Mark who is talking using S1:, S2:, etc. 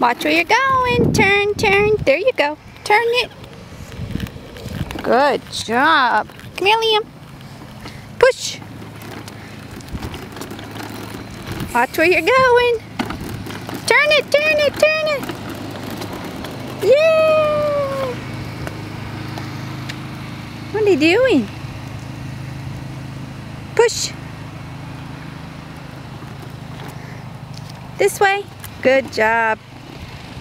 S1: Watch where you're going. Turn, turn. There you go. Turn it. Good job. Come here, Liam. Push. Watch where you're going. Turn it, turn it, turn it. Yeah. What are you doing? Push. This way. Good job.